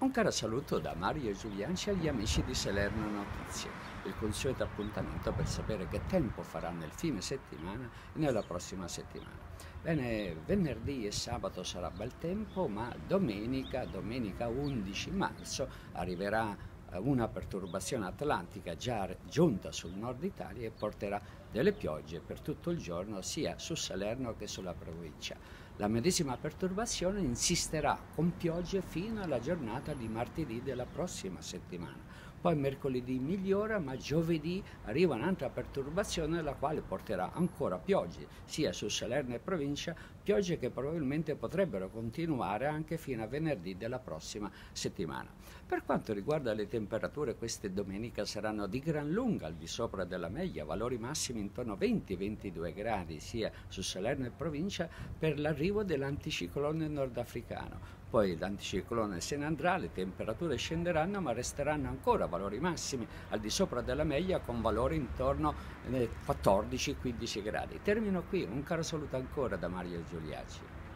Un caro saluto da Mario Giulianci agli amici di Salerno Notizie, il consueto appuntamento per sapere che tempo farà nel fine settimana e nella prossima settimana. Bene, venerdì e sabato sarà bel tempo, ma domenica, domenica 11 marzo, arriverà eh, una perturbazione atlantica già giunta sul nord Italia e porterà delle piogge per tutto il giorno sia su Salerno che sulla provincia. La medesima perturbazione insisterà con piogge fino alla giornata di martedì della prossima settimana. Poi mercoledì migliora, ma giovedì arriva un'altra perturbazione la quale porterà ancora piogge, sia su Salerno e provincia, piogge che probabilmente potrebbero continuare anche fino a venerdì della prossima settimana. Per quanto riguarda le temperature, queste domenica saranno di gran lunga al di sopra della media, valori massimi intorno a 20-22 gradi, sia su Salerno e provincia, per l'arrivo dell'anticiclone nordafricano. Poi l'anticiclone se ne andrà, le temperature scenderanno, ma resteranno ancora valori massimi al di sopra della media con valori intorno ai 14-15 gradi. Termino qui, un caro saluto ancora da Mario Giuliacci.